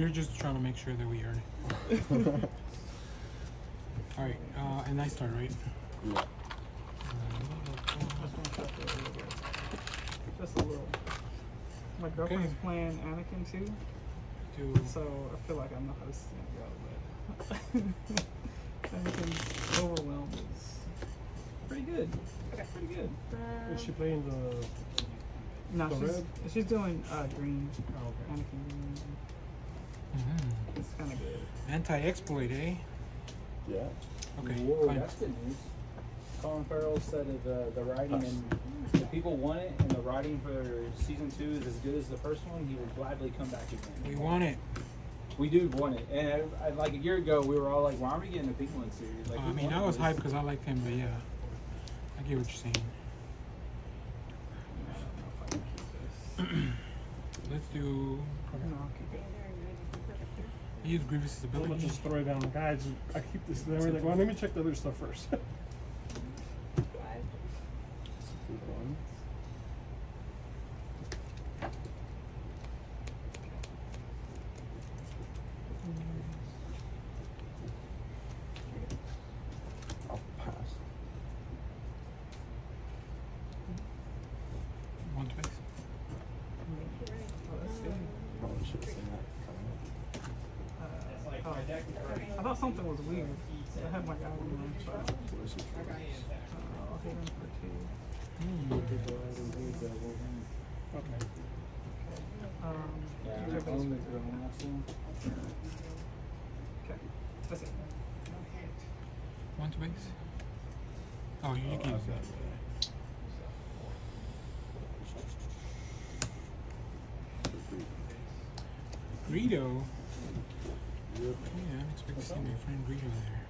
Yeah, we're just trying to make sure that we earn it. All right, uh, and I start right. Yeah. Just a little. My girlfriend's playing Anakin too, Do so I feel like I'm how this is gonna go. But Anakin's overwhelmed is pretty good. Pretty good. Is she playing the? No, The she's red? she's doing uh, green. Oh, okay. Anakin green. Mhm. It's kind of good. anti-exploit, eh? Yeah. Okay, Whoa, fine. that's good news. Colin Farrell said that the, the writing and the people want it, and the writing for season two is as good as the first one. He would gladly come back again. We want it. We do want it, and I, I, like a year ago, we were all like, "Why aren't we getting a Penguin series?" Like, Uh, I mean, I was this. hyped because I liked him, but yeah, I get what you're saying. I don't know if I can keep this. Let's do. No, I'll keep it. Use Grievous's I'm gonna just throw it down, guys. I keep this. We're like, well, let me check the other stuff first. Good one. I'll pass. One space. Oh, that's good. Probably should have seen that coming. Uh, oh, I thought something was weird. I had my guy with me, so uh, Where's your choice? I'll hit him for two. Hmm. okay. Um, Yeah, use your base only for for one last one. Okay, that's it. One space. Oh, you, you can use that. Greedo. Yep. Yeah, I expect to see my friend Greedo there.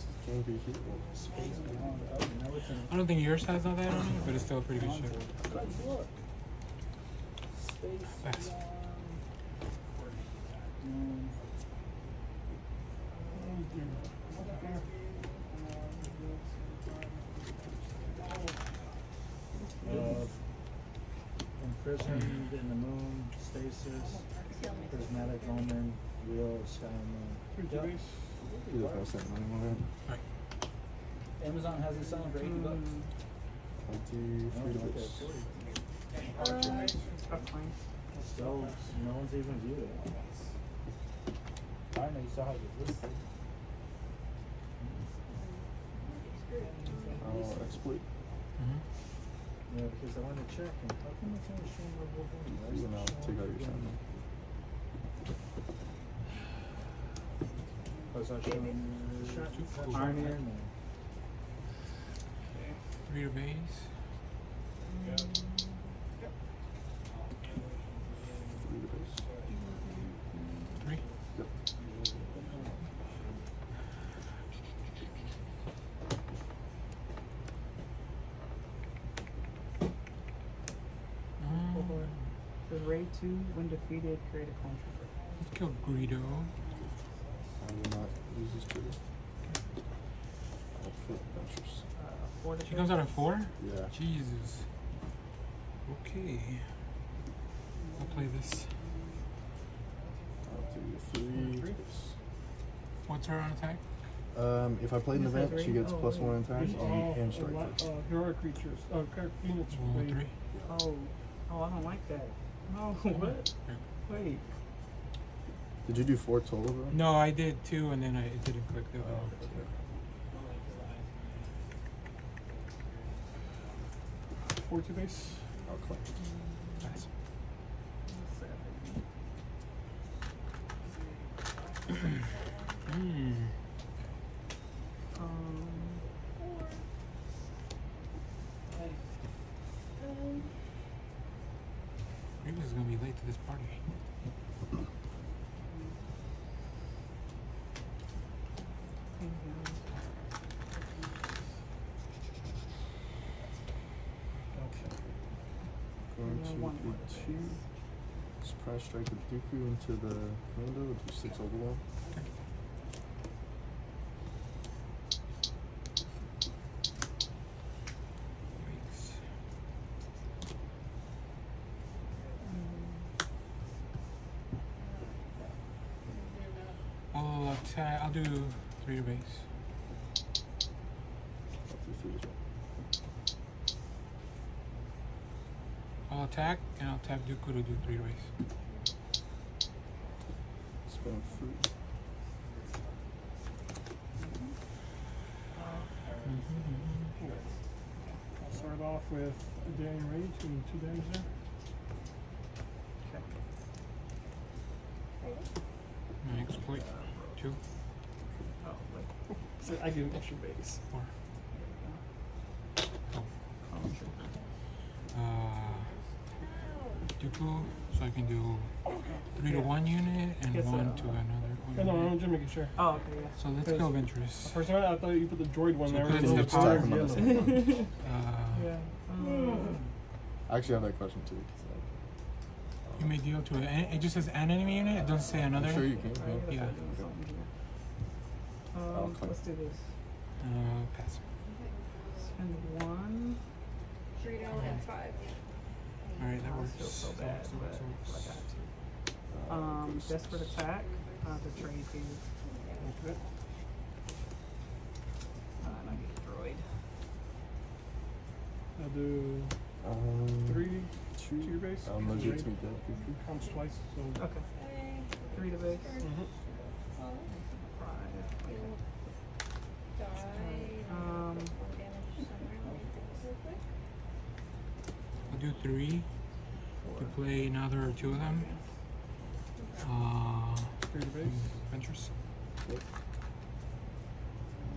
This can be here. Space Beyond. No, it's in I don't think yours has all that on it, but it's still a pretty good ship. Let's look. Space Pass. Beyond. Uh, imprisoned in the moon, stasis, prismatic omen, wheel of sky moon. Here's your base. Either that money on Amazon has it selling for 80 bucks. Mm, it. Twenty Oh, free to okay, base. 40. that's fine. So, no one's even viewed it. I know you saw how it was listed. I'll exploit. Mm-hmm. Yeah, because I went to check and how come it's only showing the Wolverine? Why is And it take out your freaking- time. Oh, it's not showing Shot. it's not Cool. Iron Three base. Three to base. Three. Yep. Um, Says raid two, when defeated, create a contract. let's kill Greedo. I will use this trigger. I'll flip adventures. Uh, She comes out at four? Yeah. Jesus. Okay. I'll play this. I'll do three. to. What's her on attack? Um, if I play an This has event, she gets Oh, plus wait. one attack These and, all and a strike lot, first. uh, heroic creatures. Uh, units. One, three. Oh, oh, I don't like that. No, what? Wait. Did you do four total though? No, I did two, and then I it didn't click the. Oh, okay. Four to base. I'll collect. Nice. Hmm. Um, Grievous is gonna be late to this party. More two. Surprise strike with Dooku into the commando. Do six overall. attack. I'll do three to base. I'll do three as well. I'll attack and I'll tap Dooku to do three to base. Spend fruit. I'll start off with a Daring Raid and two damage there. Okay. And exploit two, Oh, wait. So I get an extra base. four. Oh, Oh, sure. uh, Dooku, so I can do three to one unit and Guess, one to another. No, no, unit. I'm just making sure. Oh, okay, yeah. So let's go Ventress. First one, I thought you put the droid one So there. couldn't with the the power- stars yellow. Uh, Yeah. Um, I actually have that question too. you may deal to it. It just says an enemy unit. It doesn't say another. I'm sure you can. I gotta Yeah. start doing something here. I'll Um, click. let's do this. Uh, pass. Spend one. Dorito and five. All right, that I works. feel so That bad, but I got to. Um, desperate attack. Uh, to trade these. Okay. Uh, and I get a droid. I'll do Um, three to your base. I'm legit to be dead. Counts twice, so. Okay. Three to base. Mhm. Five. Okay. Um, One damage somewhere. Let me think real quick. I'll do three to play another two of them. Uh. Do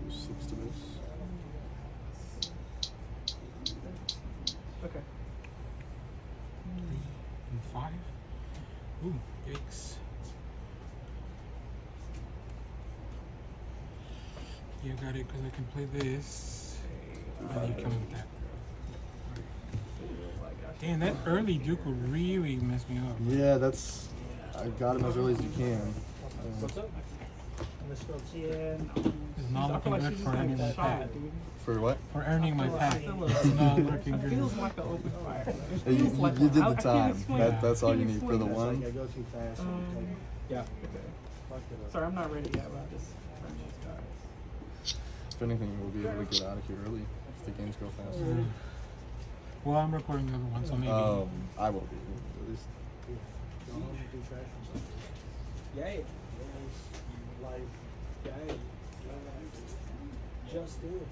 six to. Okay. And five. Ooh, yikes. Yeah, got it, because I can play this. And you come with that. Damn, that early Dooku really messed me up. Yeah, that's. I got him as early as you can. What's up? Let's go. Yeah, no. It's not looking like good for earning my shot, pack. For what? For earning my I pack. It's not looking It good. feels like an open fire. You, you, like you did I- I the time. That, that's all you need for the explain like I one. go too fast. Um, Yeah. Okay. fuck it up. Sorry, I'm not ready yet, but I just trying those guys. If anything, we'll be able to get out of here early if the games go fast. Mm. Well, I'm recording the other one, so maybe. Um, I will be at least. Don't do trash. Yay. Life. Yay. Just do it.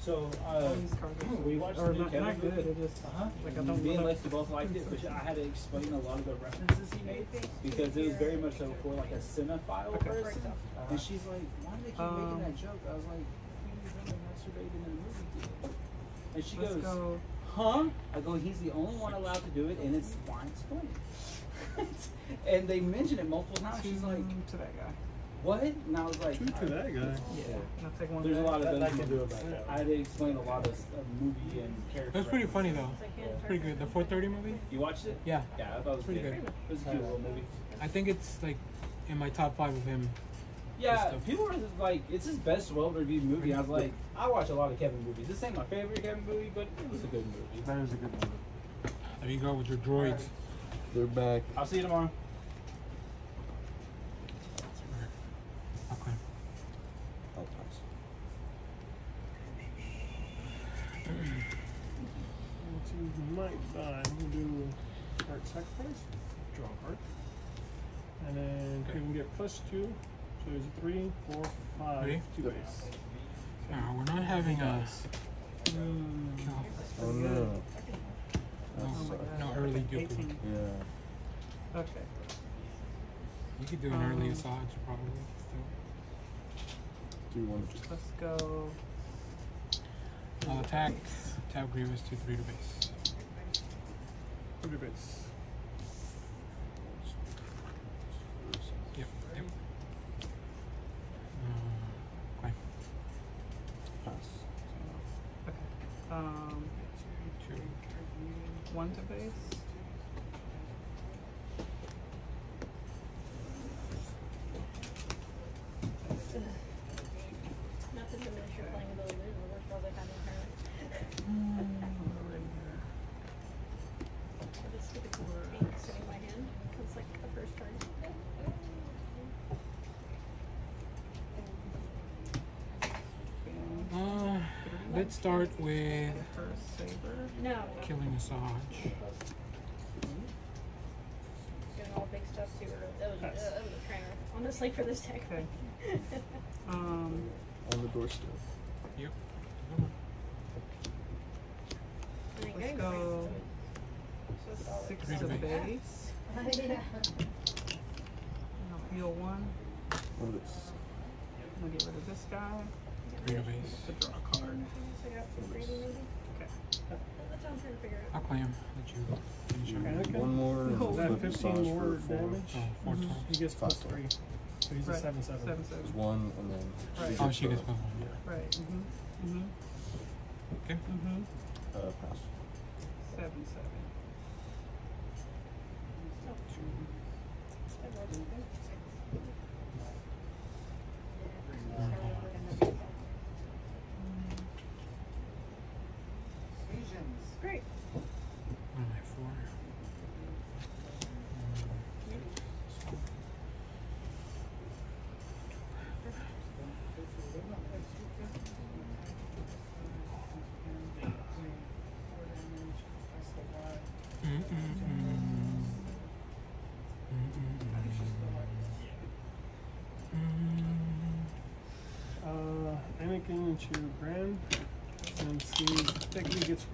So, uh, All these cards are we watched or the new not, Kevin not good. It just Uh-huh. like I don't Me and know. Lexi both liked it, but I had to explain a lot of the references he made because it was very much so for like a cinephile Okay. person. And she's like, "Why do they keep Um, making that joke?" I was like, "He's gonna in a movie theater." And she Let's goes, go. "Huh?" I go, "He's the only one allowed to do it, and it's why it's funny." and they mention it multiple times. She's like, to that guy. "What?" And I was like, Two to that guy. Yeah. I'll one. There's a lot of That- those that can do about that. I had to explain a lot of uh, movie and character. That's pretty funny though. references. Pretty good. The 430 movie? You watched it? Yeah. Yeah, I thought it was Pretty good. good. It was a cute little movie. I think it's like in my top five of him. Yeah, people were just like, it's his best well-reviewed movie. I was like, I watch a lot of Kevin movies. This ain't my favorite Kevin movie, but it was a good movie. That is a good movie. There you go with your droids. They're back. I'll see you tomorrow. Okay. I'll pass. Into might die. We'll do Heroic Sacrifice. Draw a card. And then Okay. we can get plus two. So there's a three, four, five, Three? two Yep. base. Now we're not having a Mm. Oh no. No, Oh no early Dooku. 18. Yeah. Okay. You could do an early Um, Asajj probably. Still. Do you want to just? Let's go. I'll attack. Tap Grievous to three to base. Two to base. Yep. Yep. Uh, okay. Pass. Okay. Um, Two. one to base. Not to diminish your playing ability, but we're still like having her. Mm, So this stupid ink sitting in my hand. Come Let's start with First saber. No. killing Asajj. Doing all big stuff too early. That was, uh, Pass. that was a trainer. Honestly, for this deck. Okay. Um, On the doorstep. Yep. Let's getting go So solid. six Three to to base. base. yeah. I'll heal one. What is this? I'm gonna get rid of this guy Three to base. To draw a card. So I got some greedy maybe? Okay. That's what I'm trying to figure I'll out. clam. Let you finish Okay. Okay. One more. No. Is that 15 more for four. damage? Oh, four Mhm. He gets Five three. So he's Right. a 7 7. Seven seven. one, and then Right. Oh, she gets plus one. Yeah. Right. Mhm. Mhm. Okay. Mhm. Uh, pass. Seven seven. Great.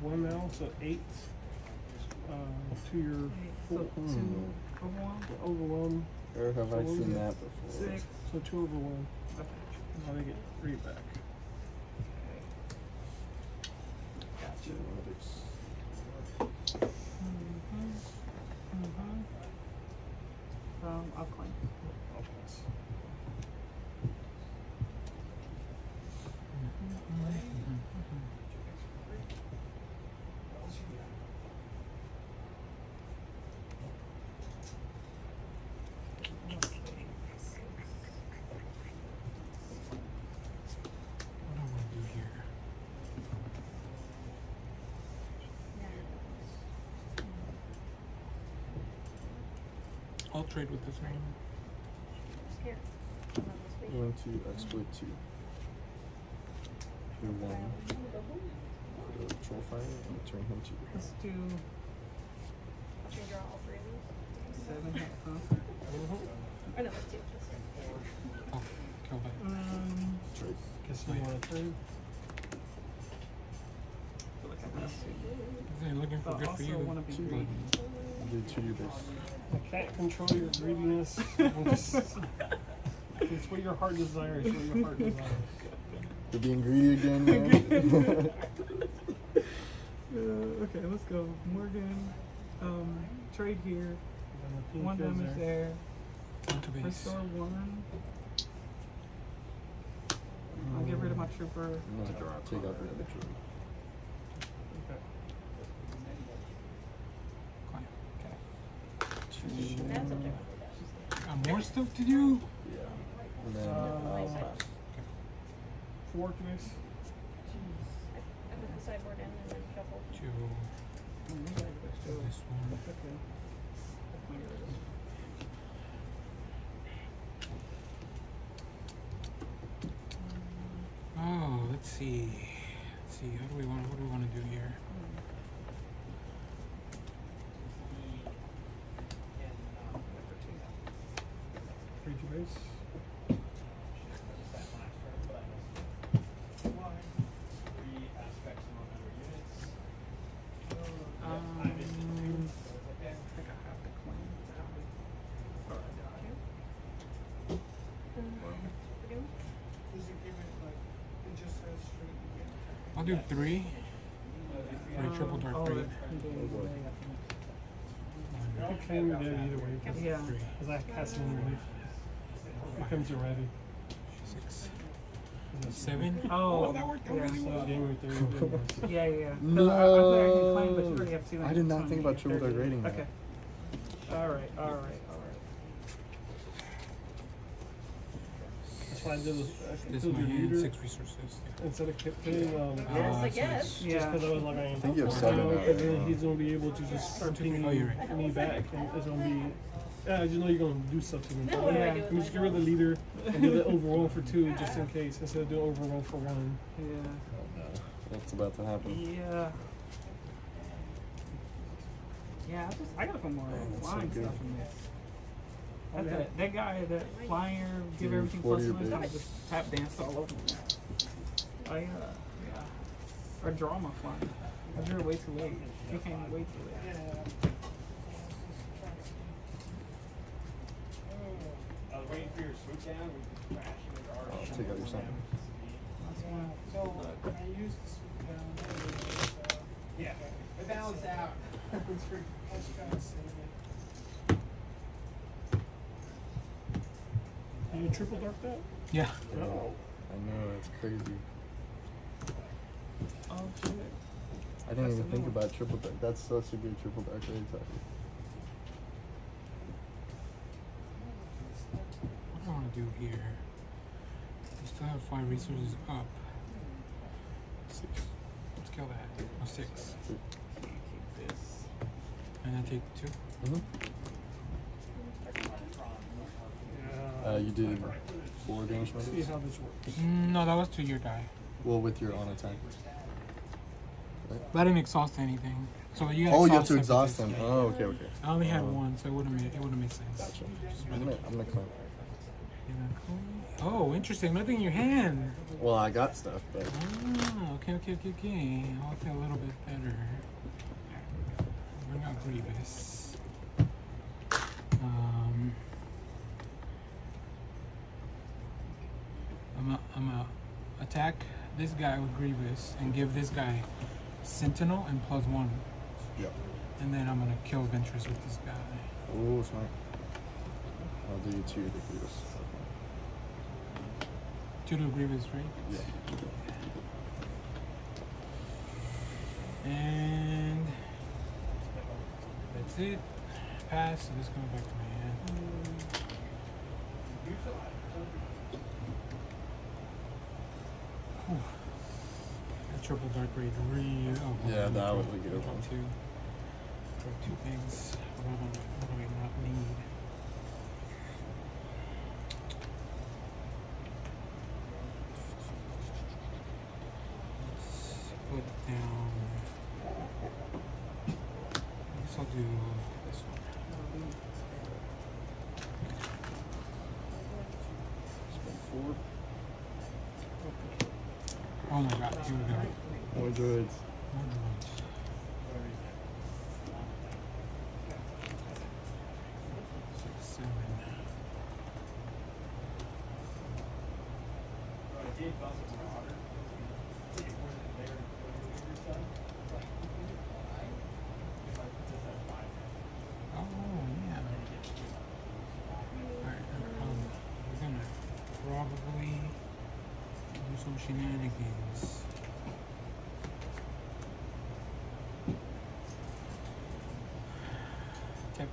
One now, so 8. Uh, to your four. So full two over one. overwhelm. Where have I So what was seen that before? Six. So 2 over 1. Okay. Now they get 3 back. Gotcha. Genetics. Mhm. Mhm. Um, I'll claim. I'll pass. What do I want to do here? I'll trade with this one. Here. I'm on this page. Going to exploit two. Do one for the troll fire and turn him to. Let's do Should we draw all three of these? seven. Huh? Oh no, that's two. That's two. Oh, kill that. Um, Trade. Guess you want to trade? feel like I missed. They're looking for But good for also you. want to be Two. greedy. Do two your base. I can't control your greediness. Just, it's what your heart desires. What your heart desires. You're being greedy again, man. Uh, okay, let's go. Morgan. Um, trade here. And the pink One damage there. One to base. Restore one. I'll get rid of my trooper I'm gonna draw a take out the other trade. Okay. Clam. That's Two. objective. Got more stuff to do? Yeah. And then Uh, yeah, pass. Four case. I put the sideboard in and then shuffle. To Mm, okay, let's do do this one. Okay. Oh, let's see. Let's see. How do we want? What do we want to do here? Three two base. Um, I think I have to claim that. Or I die. Again? I'll do three. For a triple dark oh, three. that- you did it boy. today, can claim it either way. Because Yeah. Three. I cast it anyway. It comes already. Six. Seven. Oh, oh, that worked out yeah. really well. game with three. Yeah, yeah, yeah. 'Cause No. I, I I could claim, but you already have two. I did not think about triple dark rating. rating that. Okay. All right, all right, all right. That's why I this. I This killed my your hand. leader Six resources. Yeah. instead of kept putting um. Yes, Uh, I guess. it's- Just Yeah. I was like, I I think you have seven now. And then he's gonna be able to just start pinging Oh, right. me back, and it's gonna be. Yeah, I just know you're gonna do stuff to me. No, but do I yeah, do let me just get rid of the leader and do the overroll for two, just in case, instead of doing overroll for one. Yeah. Oh, no. That's about to happen. Yeah. Yeah, I just I gotta put more Man, that's so flying stuff in this. That, Yeah. that, that guy, that flyer, give Give everything 40 plus your one, that base. just tap danced all over me. I, uh, yeah. Or drama flying. I drew it way too late. He came way too late. I was waiting for your swoop down. We just crashed into our I'll take out your sample. That's one. So I used the swoop down. Yeah, it balanced out. It's for let's try to save it. You triple dark that? Yeah. No. I know, that's crazy. Oh, shit. I didn't That's even think one. about triple dark. That's such a good triple dark right there. What do I want to do here? We still have five resources up. Six. Let's kill that. Oh, six. Keep this. And then take two. Mm-hmm. Yeah. Uh, you did four damage See numbers? how this works. Mm, no, that was to your die. Well, with your on attack. But I didn't exhaust anything. So you Oh, you have to exhaust exhaust them. Oh, okay, okay. I only had Oh. one, so it wouldn't make it wouldn't make sense. Gotcha. I'm gonna, I'm gonna come. keep it cool. Oh, interesting. Nothing in your hand. Well, I got stuff, but Oh, okay, okay, okay, okay. I'll feel a little bit better. Bring out Grievous. Um, I'm a, I'm a attack this guy with Grievous and give this guy Sentinel and plus one. yeah. And then I'm gonna kill Ventress with this guy. Oh, smart. I'll do you two degrees. Two to Grievous, right? Yeah. And that's it. Pass. So this goes back to my hand. Mm. Whew. That triple dark raid really. Oh, Yeah, that gonna was good draw one. Two, draw two things. What do I, what do I not need? Let's put down. I guess I'll do this one. Spend four. Oh my god, here we go. Oh yeah. Um, we're gonna probably do some shenanigans.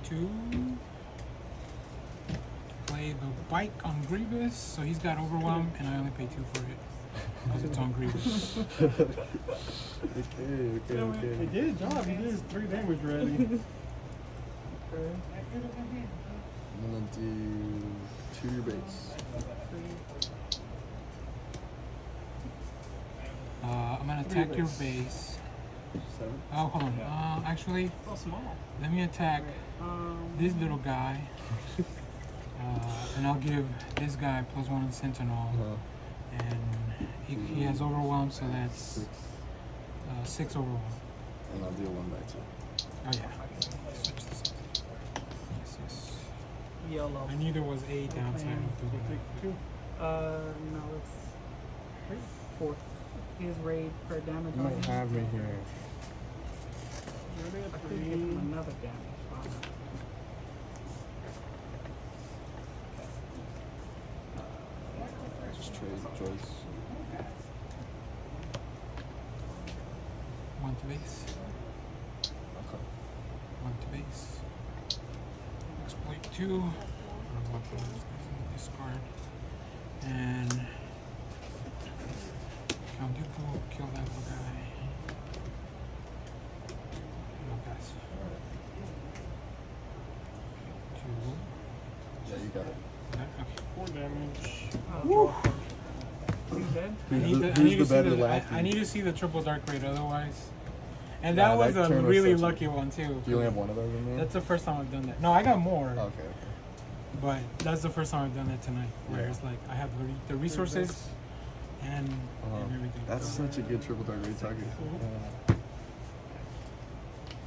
Step two. Play the bike on Grievous, so he's got overwhelm, and I only pay two for it. Because it's on Grievous. Okay, okay, He okay. did his job. He did his three damage already. I'm gonna do two your base. Uh, I'm gonna attack your base. Seven. Oh, hold on. Uh, actually, So small. let me attack Um, this little guy. Uh, and I'll give this guy plus one in Sentinel. Uh-huh. And he, he has overwhelmed, so that's Six. uh, six overwhelm. And I'll deal one back too. Oh, yeah. Switch this. Yes, yes. yellow. I knew there was a downside of So take two. Uh, no, it's four. His raid per damage. You on might have me here. I at could give him another damage. Just trade Joyce. One to base. Okay. One to base. Exploit two. Discard. And Count Dooku, kill that guy. No pass. Two. Yeah, you got it. That- Okay. Four damage. Oh, draw. Dead? I Who's need, the- to, I, need to see better the, I, lackey? I need to see the triple dark raid otherwise. And Yeah, that was that a turn was really a- lucky one too. Do you only have one of those in there? That's the first time I've done that. No, I got more, okay. okay. but that's the first time I've done that tonight. Where Yeah. it's like I have the, re- the resources and, Uh-huh. and everything. That's such a good triple dark raid target. Yeah.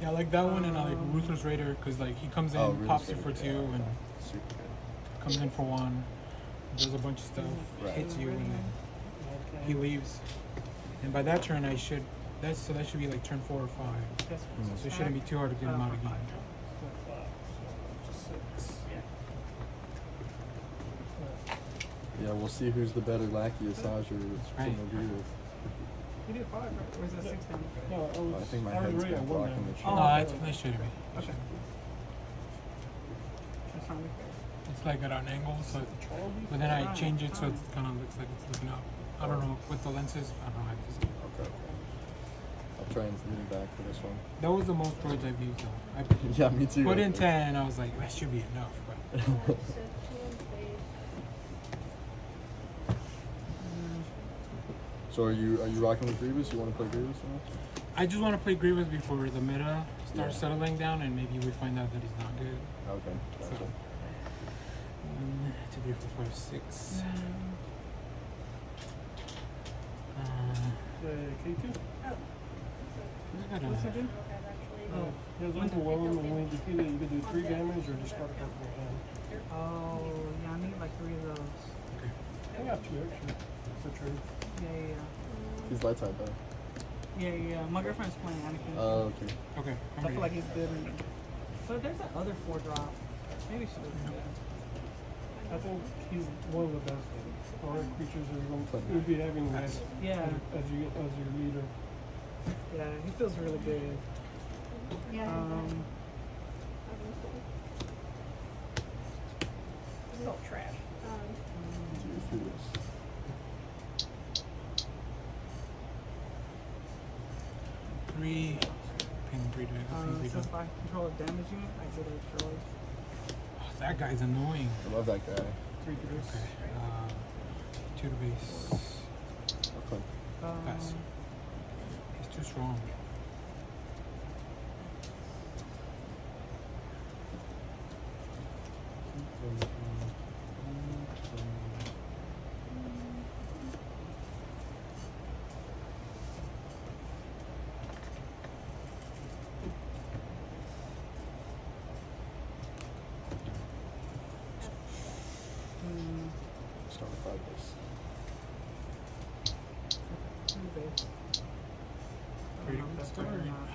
yeah, like that one and I like Ruthless Raider because like he comes in, Oh, Ruthless pops you for two, yeah, and. Super good. comes in for one, does a bunch of stuff, Right. hits you, and then Okay. He leaves. And by that turn, I should. That's so that should be like turn four or five. That's Mm. So it shouldn't be too hard to get him out again. So five, so six. Yeah, we'll see who's the better lackey, Asajj or Right. King Grievous. You did five, right? Or is that six down? No, I was. I think my I was head's already been at blocking the Oh, no, okay. it's, that shouldn't be. Okay. shouldn't. That's fine. It's like at an angle, so. Control But then I change it so it kind of looks like it's looking up. I don't know with the lenses. I don't know how to use. Okay. I'll try and lean back for this one. That was the most droids I've used though. I yeah, me too. Put in ten. I was like, that should be enough. But. so are you are you rocking with Grievous? You want to play Grievous now? I just want to play Grievous before the meta starts yeah. settling down, and maybe we find out that he's not good. Okay. Gotcha. So, one, two, three, four, five, six. Mm. K2? Oh. I got What's again? Oh. Yeah, it's overwhelming when you defeat it. You can do three damage or discard a couple of them. Oh, yeah, I need like three of those. Okay. I got two actually. For trade. Yeah, yeah, yeah. He's light side though. Yeah, yeah. My girlfriend's playing Anakin. Oh, uh, okay. Okay. I feel like he's good. But there's that other four drop. Maybe she doesn't. Yeah. I think he's one of the best horror creatures that you're going to be having as, Yeah, as, you, as your leader. yeah, he feels really good. Yeah. Um, so trash. Um, Let's do this. three. Ping three to uh, ping three so to. if I control a damage unit, I get a droid. Oh, that guy's annoying. I love that guy. Three threes. Okay. Uh, to base. Okay. Um, Pass. He's too strong. hmm, Start with five base. two base. I Ready don't to if that's start? right or not.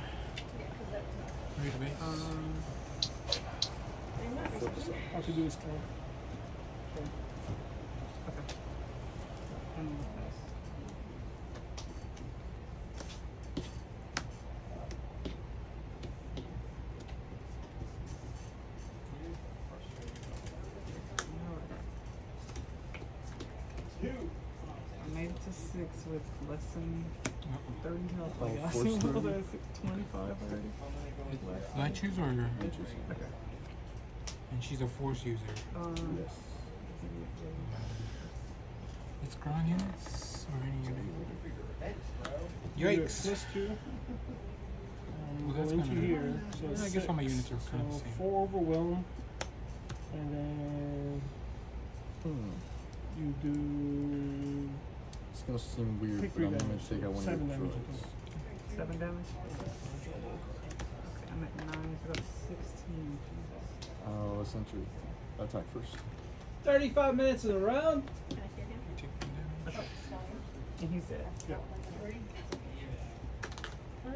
yeah, because that's not. Three to base. Um, They might be this up. All to do is count. okay. And. I made it to six with less than Uh-oh. 30 health. Oh, I guess. force was thirty? at six, 25 already. Did I choose or your Okay. And she's a force user. Um, Yes. It's ground units or any unit. Yikes. Plus two. Um, Well, that's into gonna- here. So Yeah, I it's guess all my units are kinda the So same. four overwhelm, and then Hmm. you do It's gonna seem weird, Pick but I'm gonna take out one of your damage, droids. seven damage. Okay, I'm at nine. So that's 16. Jesus. Oh, let's enter attack first. 35 minutes of the round. Can I hear him? You take one damage. And he's dead. Yeah. Uh, I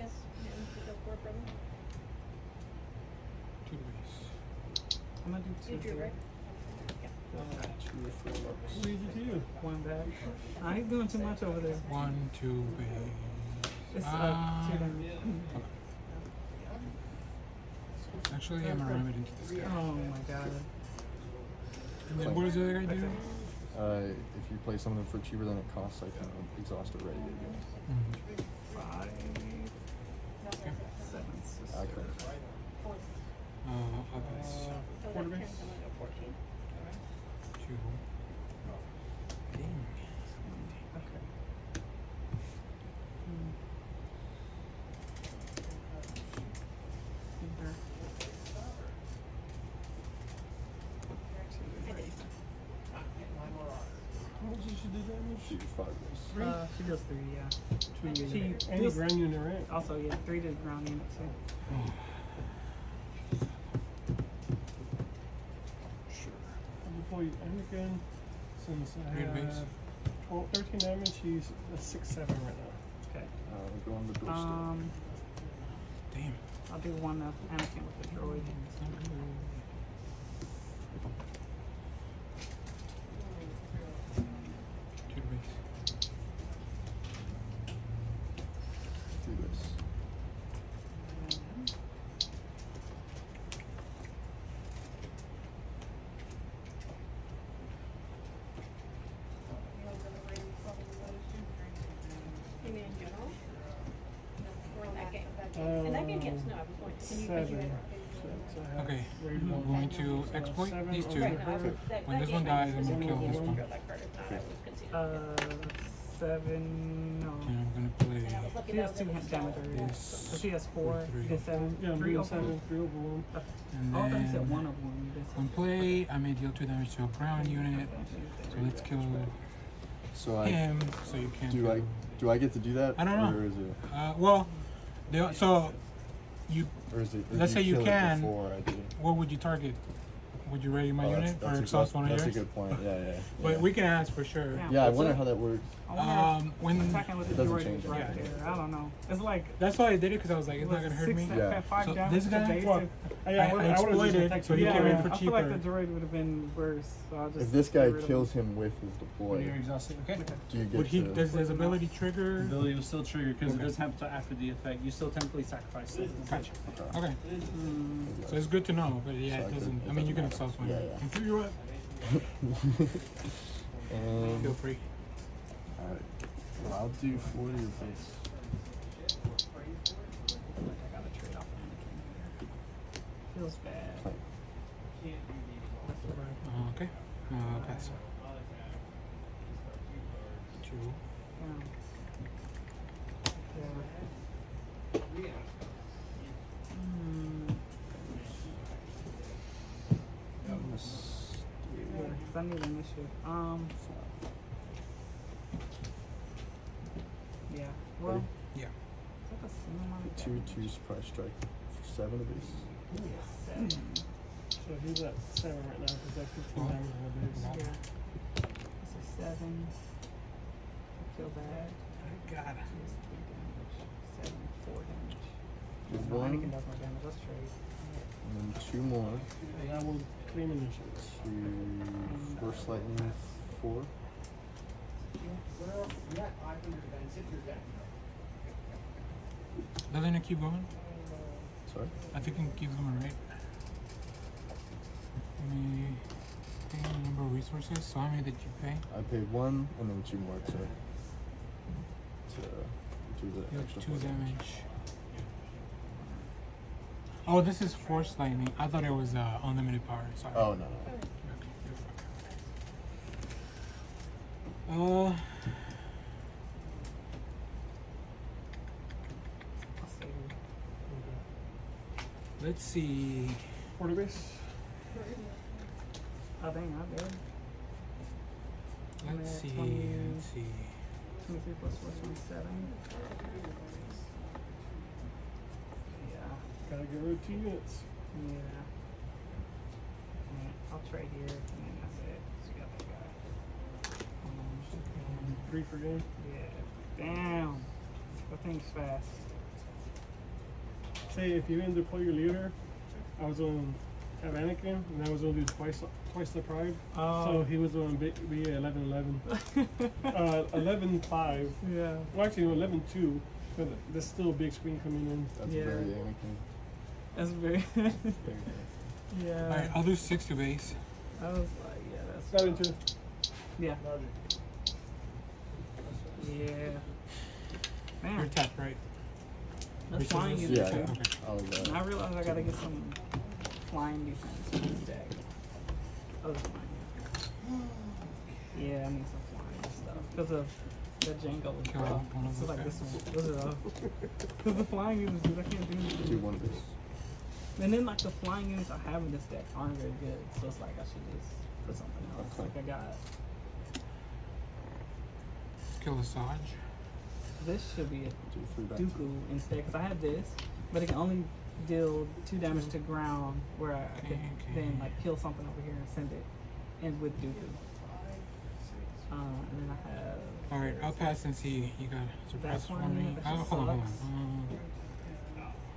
guess yeah, we go for it, brother. Two to. I'm gonna do two. You drew, here. right? Two for bucks. What did you do? One back. Nah, he's doing too much over there. One, two, base. It's uh, Ah, two damage. actually, I'm gonna ram it into this guy. Oh my god. And then what does the other guy do? Uh, if you play something for cheaper than it costs, I can exhaust it ready again. Five, Okay. seven, six. I can. Uh, I'll base. Oh, Quarter base. Okay. She five. Three? Uh, she does three, yeah. Two she, and a ground unit, right? Also, yeah, three to ground unit. I'll deploy Anakin since I Three to base. have 12, 13 damage. She's a 6 7 right now. Okay. Uh, go on the doorstep. Um, Damn. I'll do one of Anakin with the droid. Two to base. Do this. You mean in general? Or in that game? In that game, yes, no, I was going to. Can you, Seven. because you had. So I have Okay, raid I'm going to So exploit seven these two. Right, no, I was, that, When that this one game, I dies, I'm gonna kill this one. like part of I was conceding. Uh, seven. No. And I'm gonna play And I was lucky She has was two the hit damage. this. So she has four. Three. You get seven. Yeah, I'm three doing over seven, one. three over one. And Oh, I thought you said then one of one. You did on play, I may deal two damage to a ground unit. So let's kill So I him. So you can't. do I do I get to do that? I don't know. Or is it Uh, well, they, so you. or is it? or Let's do say you kill can. Before I do. What would you target? Would you ready my Oh, unit that's, or that's, exhaust a, one of that's yours? a good point. Yeah, yeah. yeah. But we can ask for sure. Yeah. Yeah, I wonder up? how that works. I wonder Um, when if attacking with It the doesn't droid change is right anything. there. I don't know. It's like that's why I did it because I was like, it's not gonna hurt six, me. Yeah. Five So this guy- Well, I, I- I, I would've just exploited, attacked so he you. came in yeah, for I feel like the droid would have been worse. So I'll just If this guy kills him. him with his deploy, When you're exhausted, okay. do you get Would he? to? Does his ability trigger? The ability will still trigger because it does have to after the effect. You still temporarily sacrifice it. Gotcha. Okay. Okay, Mm, so it's good to know, but yeah, So it doesn't. I mean, you can doesn't exhaust one. Yeah, yeah. And figure what? um, Feel free. Alright. Well, I'll do 40 or face. I gotta trade off Feels bad. Fine. That's the right. Uh, okay. Uh, pass. Two. Yeah. Yeah. Hmm. Let's Yeah, I need initiative. Um. Yeah. Well. Yeah. Is that the same amount of Two, two surprise strike for seven of these. Seven. So he's at 7 right now because that's 15 Oh. damage on the base. Yeah. This is seven. I feel bad. God. Here's three damage. Seven, four damage. With No, one, Anakin does more damage. Let's trade. and then two more. And I will claim initiative. Two Force Lightning, four. Doesn't it keep going? Sorry. I think it keeps going, right? Let me number of resources. So how many did you pay? I paid one, and then two more to to do the extra two four damage. Oh, this is force lightning. I thought it was uh, unlimited power. Sorry. Oh no, no. Okay. Uh, I'll save you. Let's see. Quarter base. Oh, dang, I did. Let's see. 20. Let's see. 23 plus 4, 27. Yeah. Gotta get rid of two units. Yeah. Alright, I'll trade here, and then that's it. So you got that guy. Um, Three for game. yeah. Damn. That thing's fast. Say if you didn't deploy your leader, I was on have Anakin, and I was gonna do twice twice the pride. So Oh. he was on be, be 11 11. uh, 11 5. yeah. Well, actually, no, 11 2. But there's still a big screen coming in. That's Yeah. very Anakin. That's very. Very yeah. Alright, I'll do six to base. I was like, yeah, that's. Got into Yeah. Yeah. You're Man, tapped, right? That's Resources? flying unit Yeah, too. yeah. Okay. I'll, And I uh, realize I gotta get some flying defense in this deck. Other flying. Yeah, I need some flying stuff. Because of the Jango was rough. one This is like this one. This is rough. Because the flying units, dude, I can't do do anything. one of this. And then like the flying units I have in this deck aren't very good. So it's like I should just put something else. Okay. Like I got kill the Saj. This should be a Do three back. Dooku instead, because I have this, but it can only deal two damage to ground, where I, I could Okay, then like kill something over here and send it and with Dooku. Uh, and then I have Alright, I'll pass and see. You got suppress for me. that Oh, hold on, hold on. sucks. Um,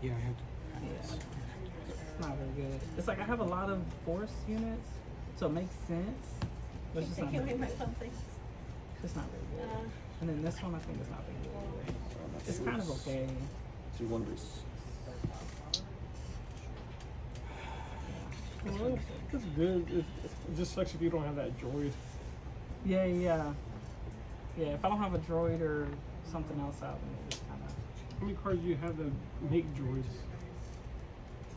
yeah, I have to Yeah. pass. it's not very good. It's like I have a lot of force units, so it makes sense, but it's just not Taking very good. It's not very good. Uh, And then this one I think is not very good. either. It's kind of okay. Do one base. Well, it's good. It, it just sucks if you don't have that droid. Yeah, yeah. Yeah, if I don't have a droid or something else out, then it just kind of How many cards do you have that make droids?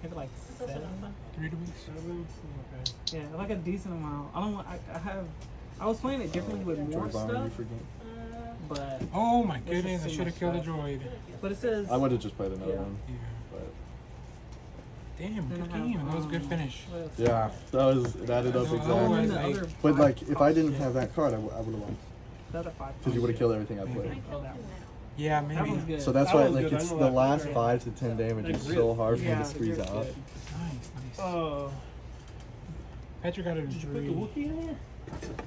maybe like seven. Three to weeks. Seven? Okay. Yeah, like a decent amount. I don't want. I, I have. I was playing it differently with more Droid bomber you stuff, forget. But Oh my goodness, I should have much killed a stuff. droid. but it says. I would have just played another Yeah. one, Yeah. Damn, good I have, game. That was a good finish. yeah, that was it added up Oh, Oh, I and exactly. the like- other But like, if I didn't have that card, I, w- I would have won the other five because you would have killed everything I I played. killed Oh, him that now. Yeah, maybe. That one's good. So that's That why like good. It's the last card. five to ten damage That is grit. so hard for me to squeeze out. good. Nice, nice. Uh, Patrick got a did you put the three. Wookiee in there?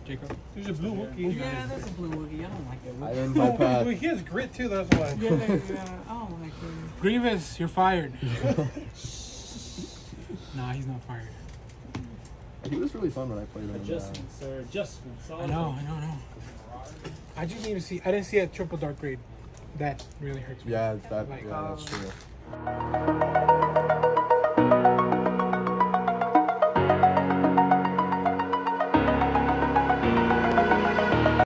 Jacob. There's a blue Wookiee. Yeah, there's a blue Wookiee. I don't like that I Wookiee. earned my Well, he has grit too, that's why. Yeah, yeah, I don't like it. Grievous, you're fired. nah, he's not fired. He was really fun when I played him. in, uh, Adjustments, sir. Adjustments. I know, I know, I know. I just need to see. I didn't see a triple dark grade. That really hurts me. Yeah, that Like, yeah, that's um, true.